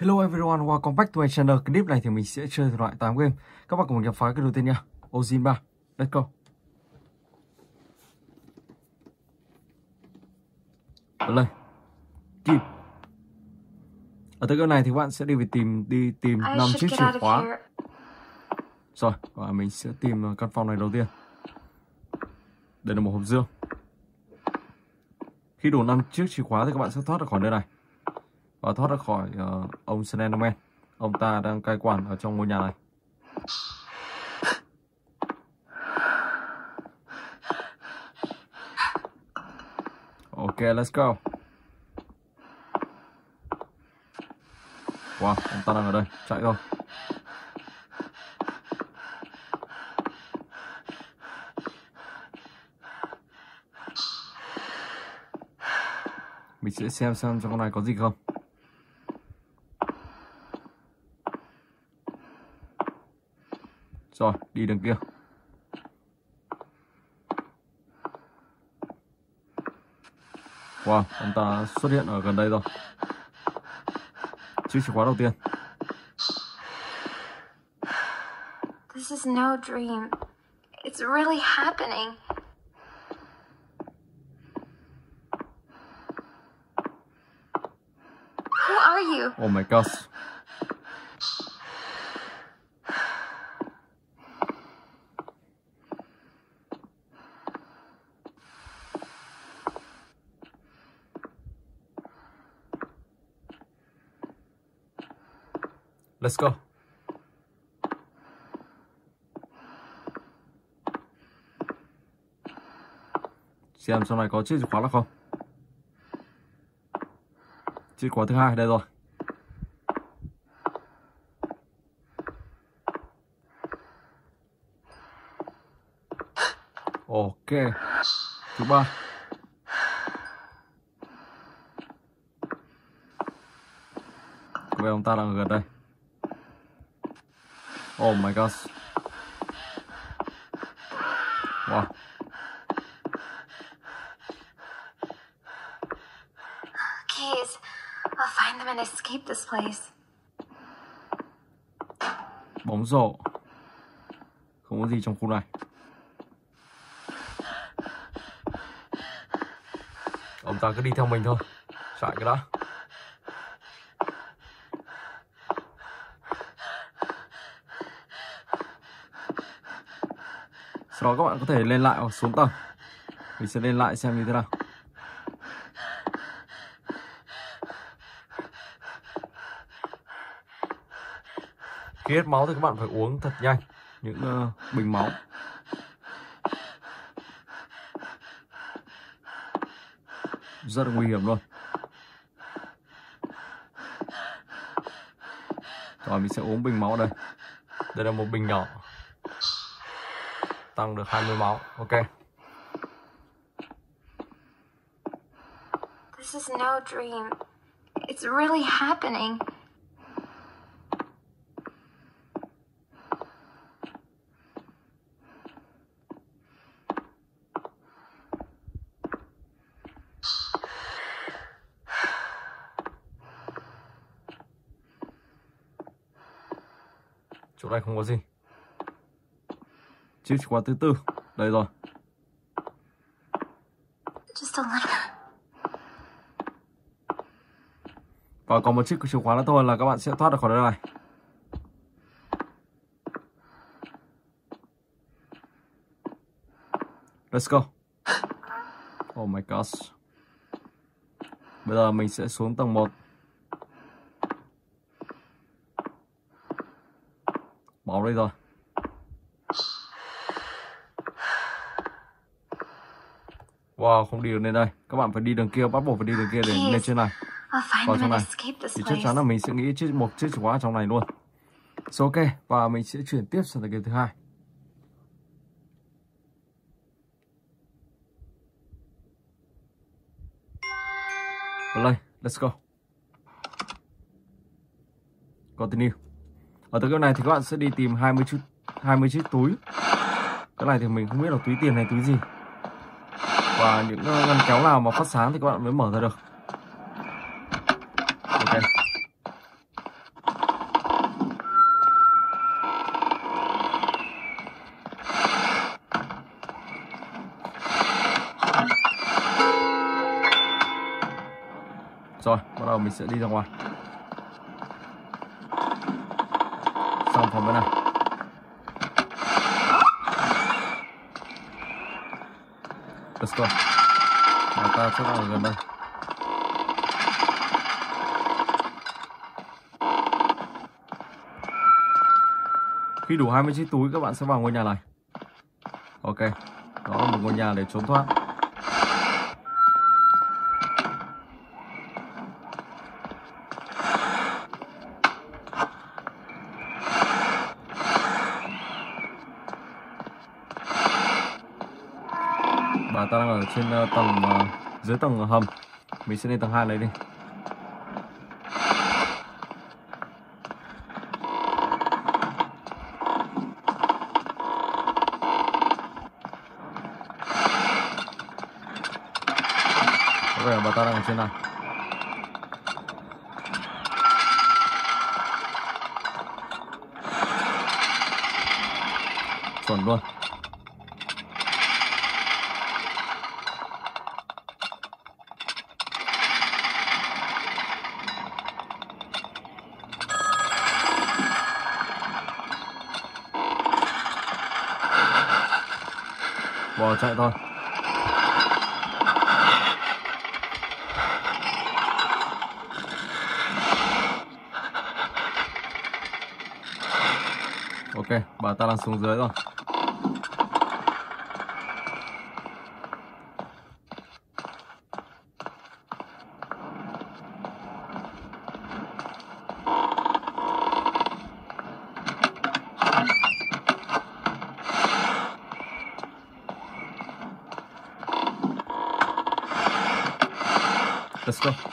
Hello everyone, welcome back to my channel. Clip này thì mình sẽ chơi loại 8 game. Các bạn cùng mình khám phá cái đầu tiên nha. Ozin 3. Let's go. Bật lên. Kim. Ở tới game này thì các bạn sẽ đi về tìm đi tìm I 5 should chiếc chìa khóa. Rồi, và mình sẽ tìm căn phòng này đầu tiên. Đây là một hộp dương. Khi đủ 5 chiếc chìa khóa thì các bạn sẽ thoát ra khỏi nơi này. Và thoát ra khỏi uh, ông Slenderman. Ông ta đang cai quản ở trong ngôi nhà này. Ok, let's go. Wow, ông ta đang ở đây, chạy thôi. Mình sẽ xem xem trong con này có gì không. Rồi, đi đường kia. Wow, ông ta xuất hiện ở gần đây rồi. Chiếc chìa khóa đầu tiên. This is no dream. It's really happening. Who are you? Oh my gosh. Xem trong này có chiếc chìa khóa là không? Chiếc khóa thứ hai, đây rồi. Ok. Thứ ba. Có vẻ ông ta đang ở gần đây. Oh my gosh. Wow. Keys can't escape this place. Bóng rổ. Không có gì trong khu này. Ông ta cứ đi theo mình thôi. Chạy cái đã. Sau đó các bạn có thể lên lại hoặc xuống tầng. Mình sẽ lên lại xem như thế nào. Khi hết máu thì các bạn phải uống thật nhanh những ờ, bình máu. Rất là nguy hiểm luôn. Rồi mình sẽ uống bình máu đây. Đây là một bình nhỏ. Tăng được 20 máu. Ok. This is no dream. It's really happening. Chỗ này không có gì. Chiếc chìa khóa thứ tư. Đây rồi. Và còn một chiếc chìa khóa nữa thôi là các bạn sẽ thoát được khỏi nơi này. Let's go. Oh my gosh. Bây giờ mình sẽ xuống tầng 1. Đây rồi. Wow, không đi được lên đây. Các bạn phải đi đường kia, bắt buộc phải đi đường kia để lên trên này. Vào trong này. thì chắc chắn là mình sẽ nghĩ một chiếc chìa khóa trong này luôn. So, ok và mình sẽ chuyển tiếp sang game thứ hai. Play, let's go. Continue ở tập kiệu này thì các bạn sẽ đi tìm 20 chiếc 20 chiếc túi. Cái này thì mình không biết là túi tiền hay túi gì. Và những ờ, ngăn kéo nào mà phát sáng thì các bạn mới mở ra được. Rồi, bắt đầu mình sẽ đi ra ngoài. Sản phẩm bên này Let's go. Và ta sẽ ở gần đây. Khi đủ 20 chiếc túi, các bạn sẽ vào ngôi nhà này. Ok. Đó là một ngôi nhà để trốn thoát. Trên ờ, tầng ờ, dưới tầng hầm. Mình sẽ lên tầng 2 lấy đi. Có vẻ bà ta đang ở trên này Chuẩn luôn. Bò chạy thôi. Ok, bà ta đang xuống dưới rồi Let's go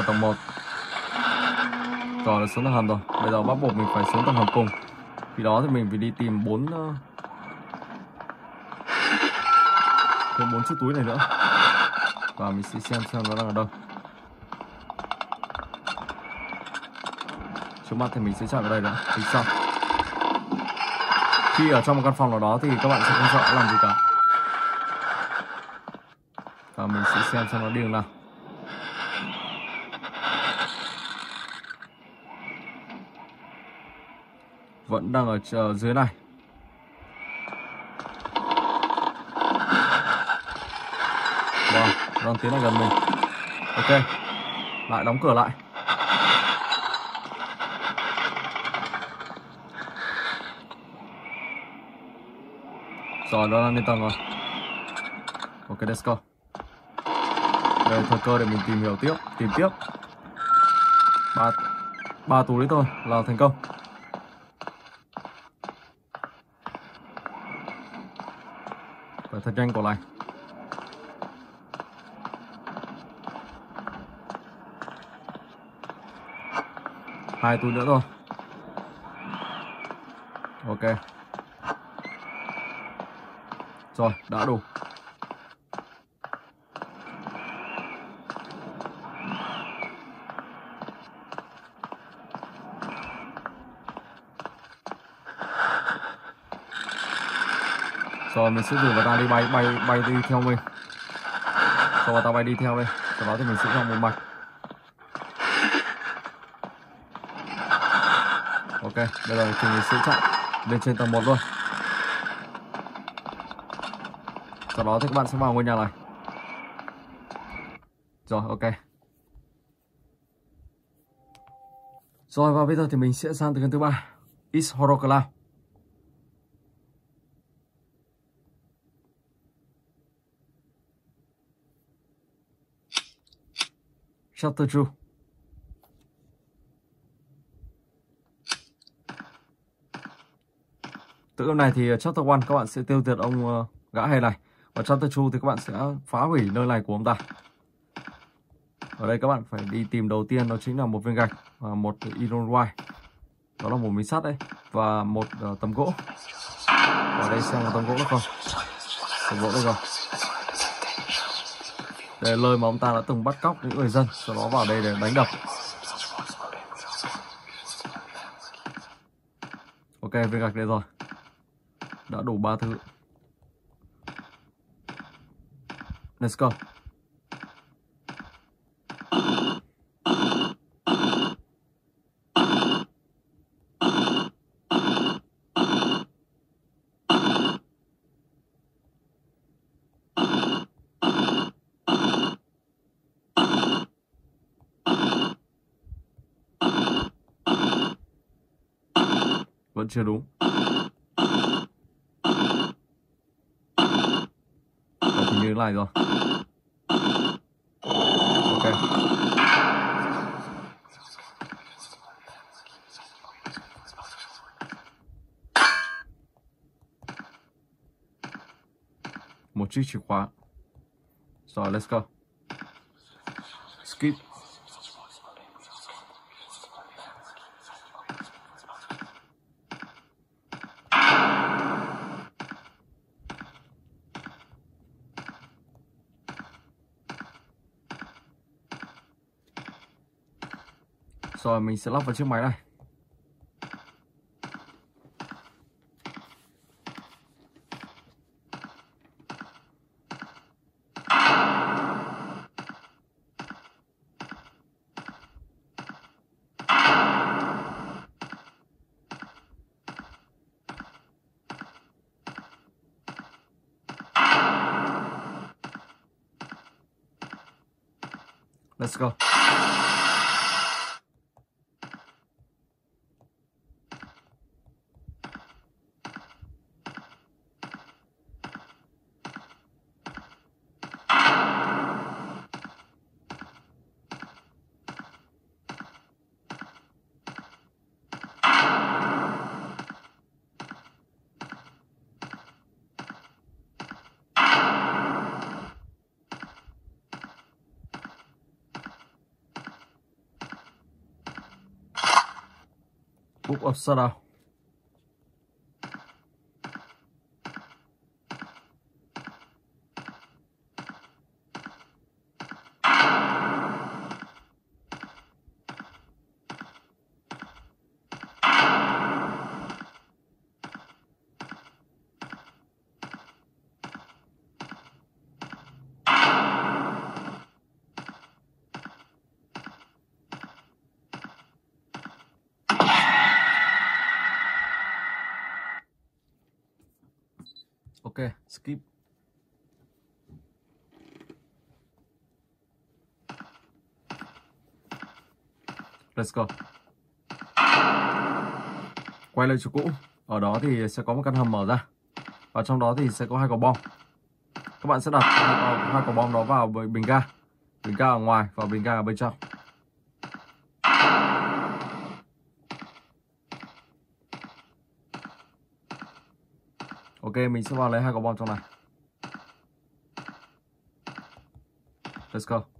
là tầng 1 Rồi, là xuống tầng hầm rồi. Bây giờ bắt buộc mình phải xuống tầng hầm cùng. Vì đó thì mình phải đi tìm 4. Ờ, thêm 4 chiếc túi này nữa. Và mình sẽ xem xem nó đang ở đâu. Trước mắt thì mình sẽ chạy vào đây đã. Thì xong Khi ở trong một căn phòng nào đó thì các bạn sẽ không sợ làm gì cả. Và mình sẽ xem xem nó đi đường nào. Vẫn đang ở dưới này. Wow, đang tiến lại gần mình. Ok Lại đóng cửa lại. Rồi, nó đang lên tầng rồi. Ok, let's go. Đây thời cơ để mình tìm hiểu tiếp Tìm tiếp. Ba ba túi thôi là thành công. Thật nhanh cổ lành hai túi nữa thôi. Ok. Rồi đã đủ. Rồi mình sẽ dùng vào ta đi bay bay bay đi theo mình. Sau đó ta bay đi theo đây. Sau đó thì mình sẽ ra một mạch. Ok, bây giờ thì mình sẽ chạy lên trên tầng 1 luôn. Sau đó thì các bạn sẽ vào ngôi nhà này. Rồi, ok. Rồi, và bây giờ thì mình sẽ sang từ gần thứ ba. Is horror cloud Chapter 2 Tự game này thì ờ, chapter 1 các bạn sẽ tiêu diệt ông uh, gã hề này. Và chapter 2 thì các bạn sẽ phá hủy nơi này của ông ta. Ở đây các bạn phải đi tìm đầu tiên đó chính là một viên gạch và một iron wire. Đó là một miếng sắt đấy Và một uh, tấm gỗ. Ở đây xem có tấm gỗ được không? Tấm gỗ được rồi. Đây là lời mà ông ta đã từng bắt cóc những người dân, Sau đó vào đây để đánh đập. Ok viên gạch đây rồi. Đã đủ ba thứ. Let's go vẫn chưa đúng? Vậy thì như thế này rồi. Ok. Một chiếc chìa khóa. Rồi, let's go. Skip. Rồi mình sẽ lắp vào chiếc máy này. وبصراحه skip. Let's go. Quay lại chỗ cũ. Ở đó thì sẽ có một căn hầm mở ra. Và trong đó thì sẽ có hai quả bom. Các bạn sẽ đặt hai, quả bom đó vào bình ga. Bình ga ở ngoài và bình ga ở bên trong. Ok, mình sẽ vào lấy hai quả bom trong này. Let's go.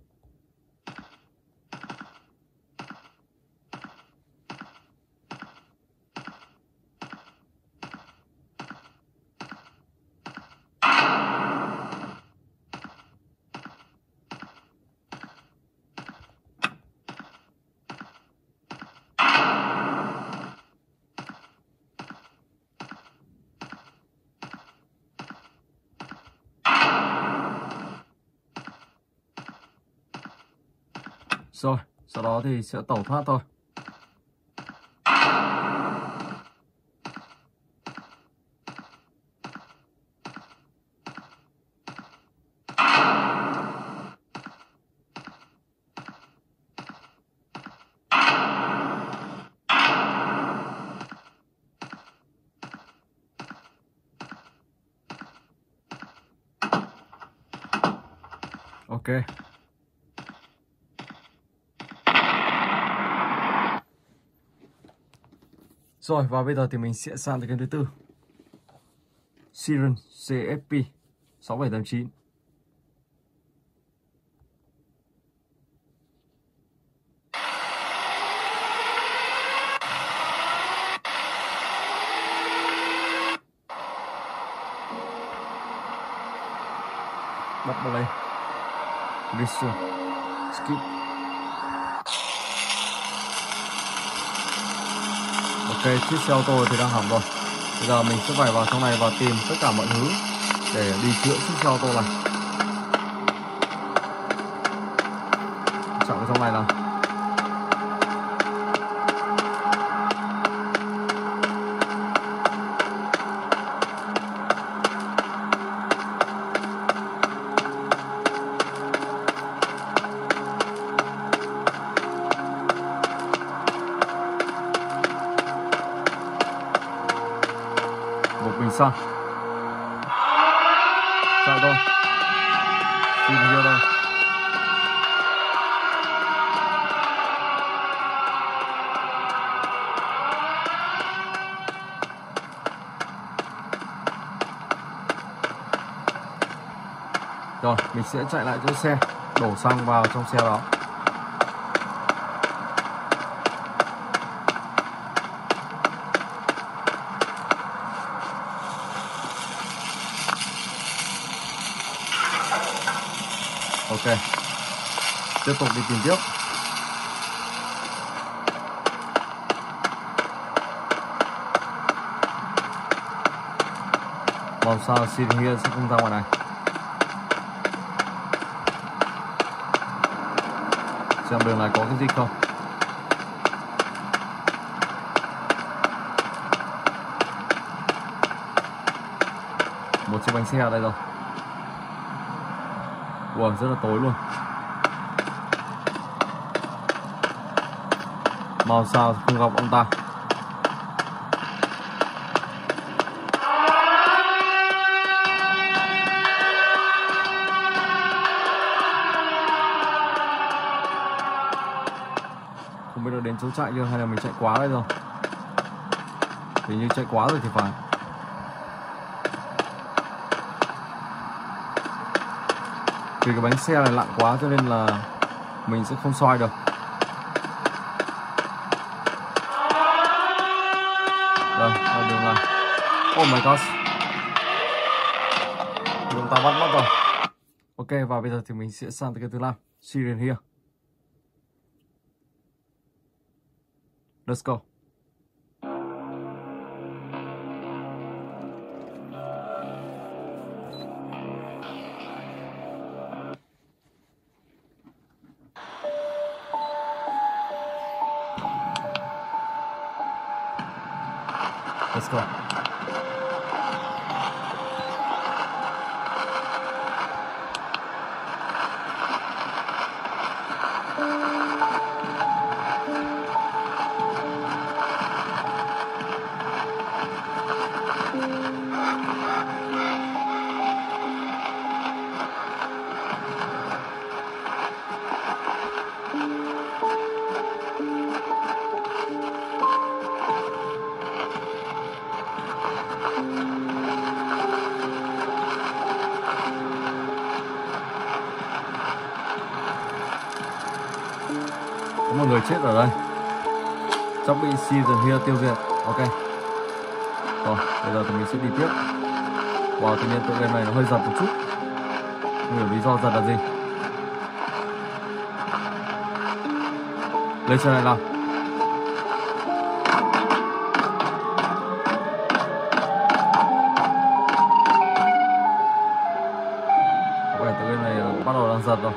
Rồi, sau đó thì sẽ tẩu thoát thôi. Ok. Rồi, và bây giờ thì mình sẽ sang tới kênh thứ tư. Siren CFP 6789 Bắt vào đây Visual Skip. Ok, chiếc xe ô tô thì đang hỏng rồi. Bây giờ mình sẽ phải vào trong này và tìm tất cả mọi thứ Để đi chữa chiếc xe ô tô này. Chọn cái trong này nào. Chạy rồi mình sẽ chạy lại chỗ xe đổ xăng vào trong xe đó. Ok. Tiếp tục đi tìm tiếp. Màu sao xin here sẽ không ra ngoài này. Xem đường này có cái gì không. Một chiếc bánh xe ở đây rồi. Wow, rất là tối luôn. Màu sao không gặp ông ta. Không biết là đến chỗ chạy chưa hay là mình chạy quá đây rồi? Hình như chạy quá rồi thì phải. Vì cái bánh xe này nặng quá cho nên là mình sẽ không xoay được. Đây là đường này. Oh my god đường ta bắt mất rồi. Ok, và bây giờ thì mình sẽ sang tới cái thứ năm. Syrian here. Let's go. Let's go. có một người chết ở đây. Chắc bị season here tiêu diệt. Ok. Rồi bây giờ thì mình sẽ đi tiếp. Wow, tự nhiên tựa game này nó hơi giật một chút. Không hiểu lý do giật là gì. Lên trên này nào. Ok tựa game này bắt đầu đang giật rồi.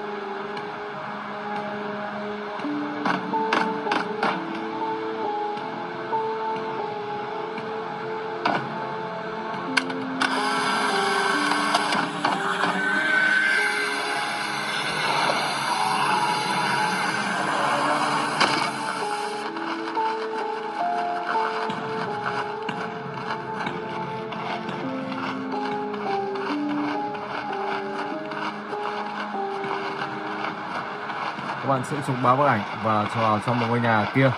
Sẽ chụp ba bức ảnh và cho vào trong một ngôi nhà kia.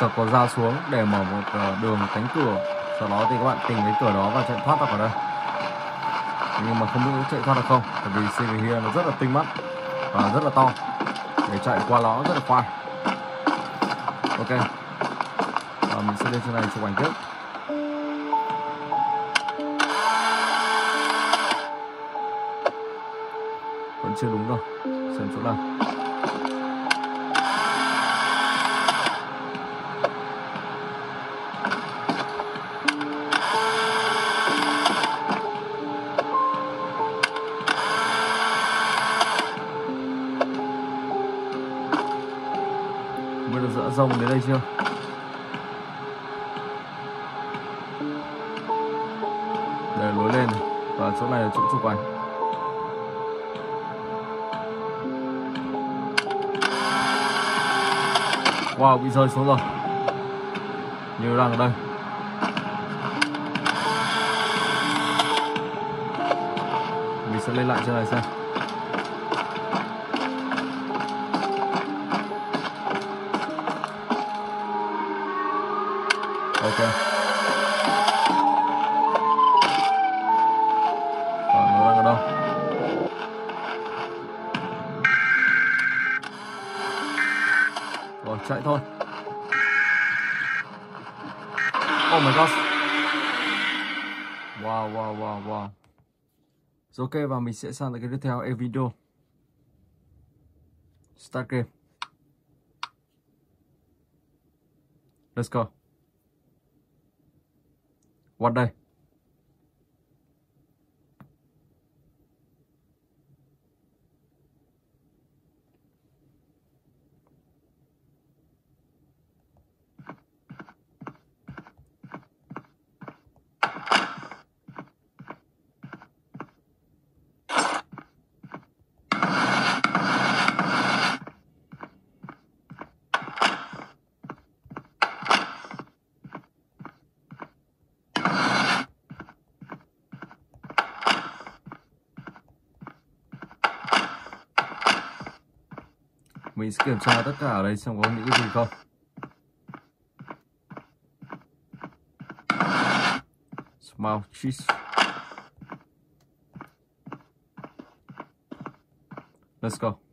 Sập có dao xuống để mở một ờ, đường cánh cửa. Sau đó thì các bạn tìm cái cửa đó và chạy thoát ra khỏi đây. Nhưng mà không biết chạy thoát được không, bởi vì CV here nó rất là tinh mắt và rất là to. Để chạy qua nó rất là khoai. Ok. Và mình sẽ lên trên này chụp ảnh tiếp. Vẫn chưa đúng đâu. Xem chỗ nào. Rồng đến đây chưa? Để lối lên. Và chỗ này là chỗ chụp ảnh Wow, bị rơi xuống rồi Như đang ở đây Mình sẽ lên lại trên này xem Wow wow. Rồi, ok, và mình sẽ sang tới cái tiếp theo e video Start game. Let's go. What đây? Mình sẽ kiểm tra tất cả ở đây xem có những cái gì không. Small cheese. Let's go.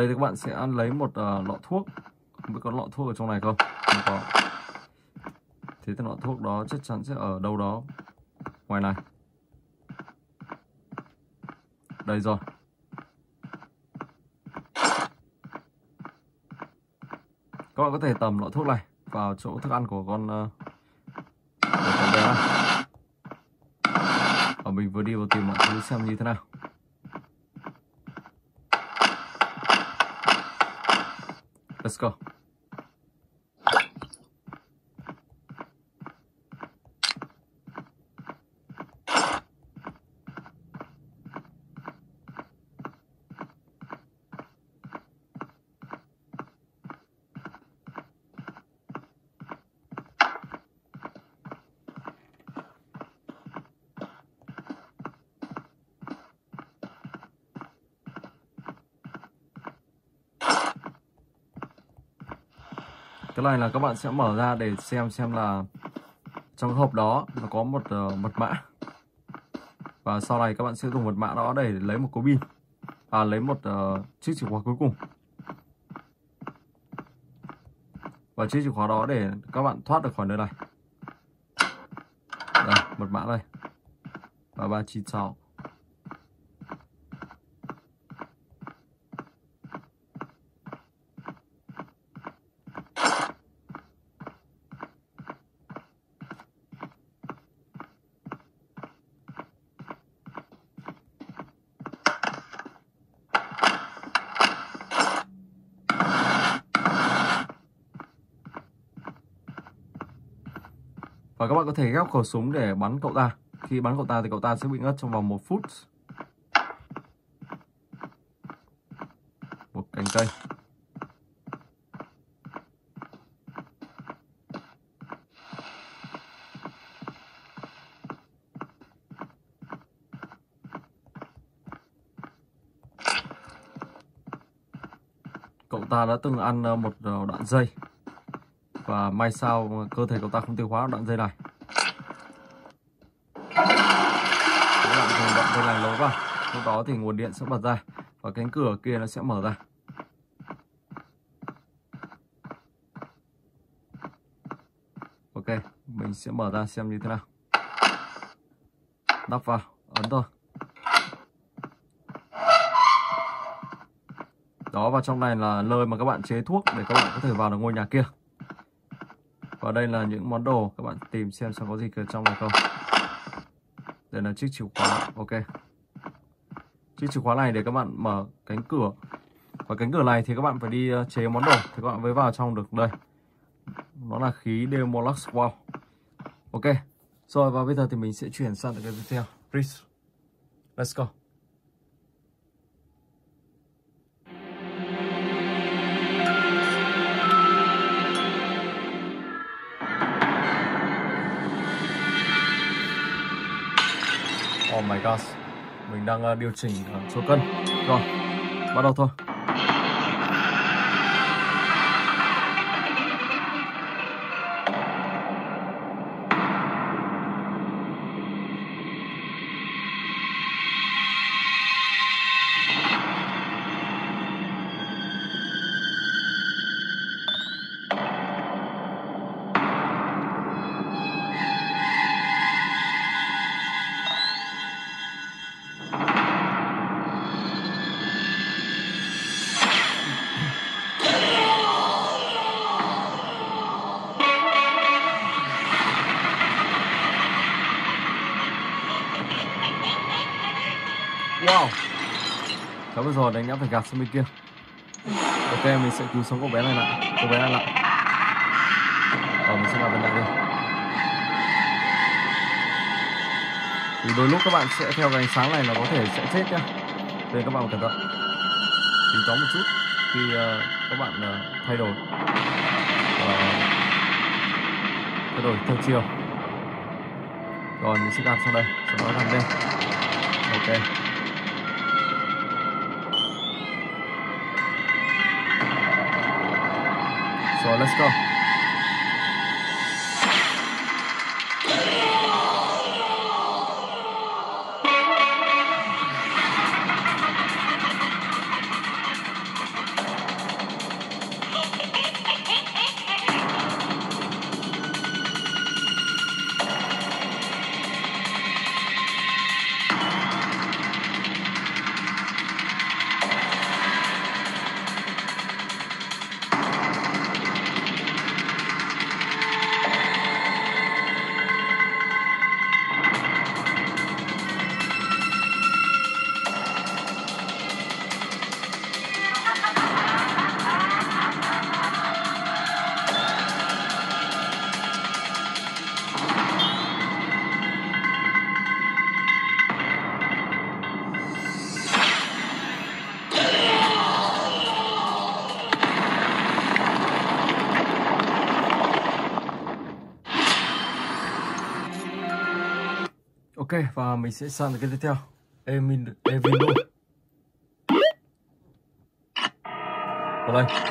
Đây thì các bạn sẽ ăn lấy một uh, lọ thuốc. Không biết có lọ thuốc ở trong này không? Không có. Thế thì lọ thuốc đó chắc chắn sẽ ở đâu đó Ngoài này. Đây rồi. Các bạn có thể tầm lọ thuốc này Vào chỗ thức ăn của con uh, Của con bé. Này Và mình vừa đi vào tìm mọi thứ xem như thế nào. Let's go. Cái này là các bạn sẽ mở ra để xem xem là trong hộp đó nó có một uh, mật mã. Và sau này các bạn sẽ dùng mật mã đó để lấy một cố pin à lấy một uh, chiếc chìa khóa cuối cùng. Và chiếc chìa khóa đó để các bạn thoát được khỏi nơi này. Đây mật mã đây. Và ba chín sáu. bạn có thể ghép khẩu súng để bắn cậu ta. Khi bắn cậu ta thì cậu ta sẽ bị ngất trong vòng một phút. Một cành cây. Cậu ta đã từng ăn ờ, một ờ, đoạn dây. Và may sao cơ thể cậu ta không tiêu hóa đoạn dây này. Bạn dùng này vào. Lúc đó thì nguồn điện sẽ bật ra và cánh cửa kia nó sẽ mở ra. Ok, mình sẽ mở ra xem như thế nào. Đắp vào, ấn thôi. Đó và trong này là nơi mà các bạn chế thuốc để các bạn có thể vào được ngôi nhà kia. Và đây là những món đồ các bạn tìm xem xem có gì ở trong này không đây là chiếc chìa khóa. Ok. Chiếc chìa khóa này để các bạn mở cánh cửa. Và cánh cửa này thì các bạn phải đi ờ, chế món đồ thì các bạn mới vào trong được. Đây. Nó là khí Demolux Wow. Ok. Rồi, và bây giờ thì mình sẽ chuyển sang cái tiếp theo. Please. Let's go. My gosh Mình đang ờ, điều chỉnh ờ, số cân. Rồi Bắt đầu thôi. Wow. Cháu bây giờ đánh đã phải gạt sang bên kia. Ok mình sẽ cứu sống cô bé này lại. Cô bé này lại. Rồi mình sẽ vào bên này đi. Thì đôi lúc các bạn sẽ theo cái ánh sáng này là có thể sẽ chết nhá. Nên các bạn cẩn thận. Tính toán một chút Khi uh, các bạn uh, thay đổi. Uh, Thay đổi theo chiều. Rồi mình sẽ gạt sang đây. Sau đó gạt lên. Ok. Let's go. Ok và mình sẽ sang cái tiếp theo. Emin Evino Vào đây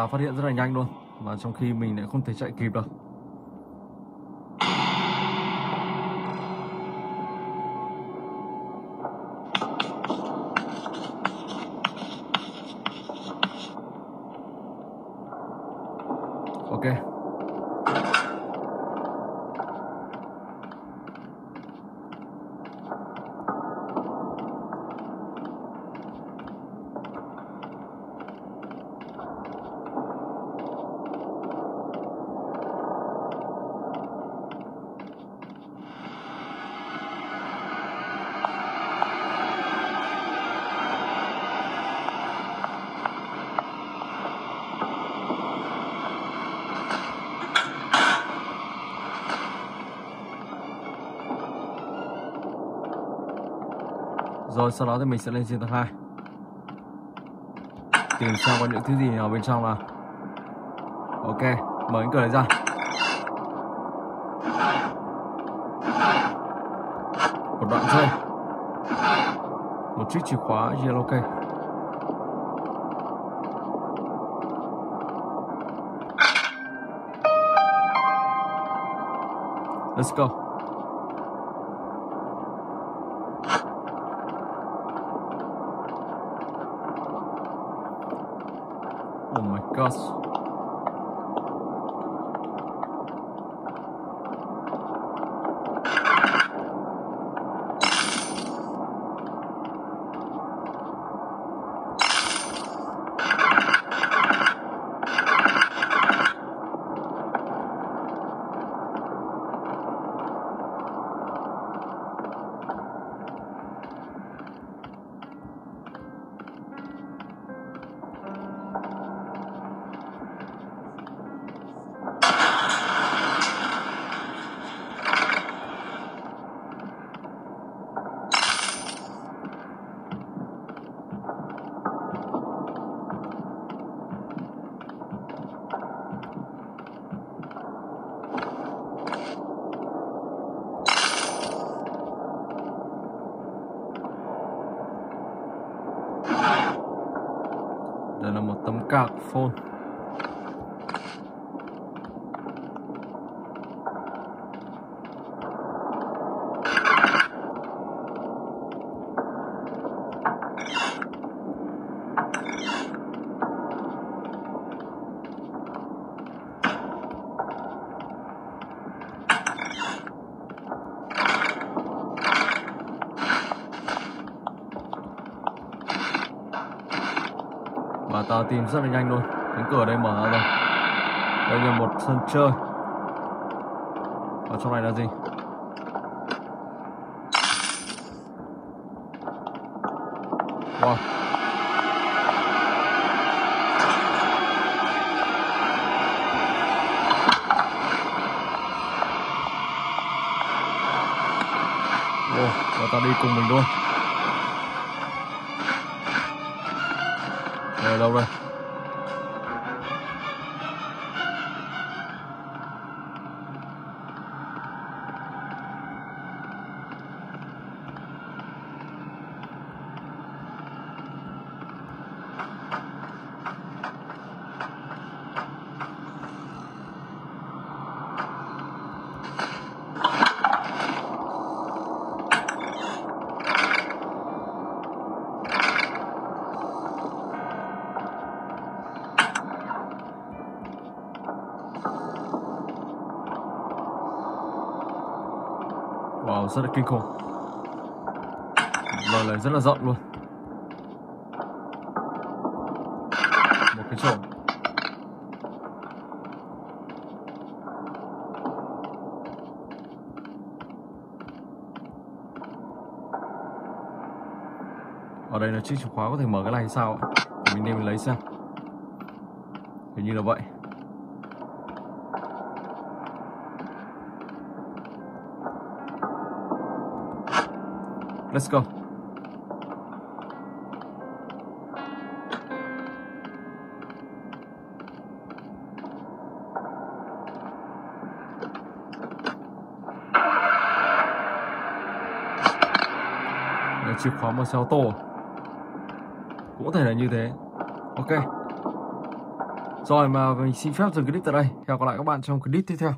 ta phát hiện rất là nhanh luôn. Và trong khi mình lại không thể chạy kịp được rồi, sau đó thì mình sẽ lên trên tầng 2 tìm xem có những thứ gì ở bên trong nào. Ok, mở cánh cửa này ra. Một đoạn dây một chiếc chìa khóa, yellow key Let's go. Oh my gosh. Đây là một tấm Và ta tìm rất là nhanh luôn. Cánh cửa đây mở ra rồi Đây là một sân chơi. Và trong này là gì? Wow. Ồ, và ta đi cùng mình luôn. Đây vào rất là kinh khủng. Lời lời rất là rộng luôn. Một cái chỗ. Ở đây là chiếc chìa khóa có thể mở cái này hay sao Mình nên mình lấy xem. Hình như là vậy. Let's go. Đây, chìa khóa một xe ô tô. Cũng có thể là như thế. Ok. Rồi mà mình xin phép dừng clip tại đây. Hẹn gặp lại các bạn trong clip tiếp theo.